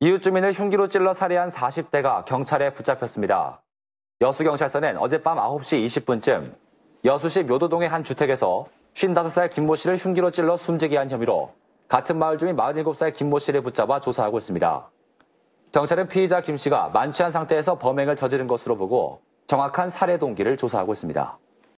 이웃 주민을 흉기로 찔러 살해한 40대가 경찰에 붙잡혔습니다. 여수경찰서는 어젯밤 9시 20분쯤 여수시 묘도동의 한 주택에서 55살 김모 씨를 흉기로 찔러 숨지게 한 혐의로 같은 마을 주민 47살 김모 씨를 붙잡아 조사하고 있습니다. 경찰은 피의자 김 씨가 만취한 상태에서 범행을 저지른 것으로 보고 정확한 살해 동기를 조사하고 있습니다.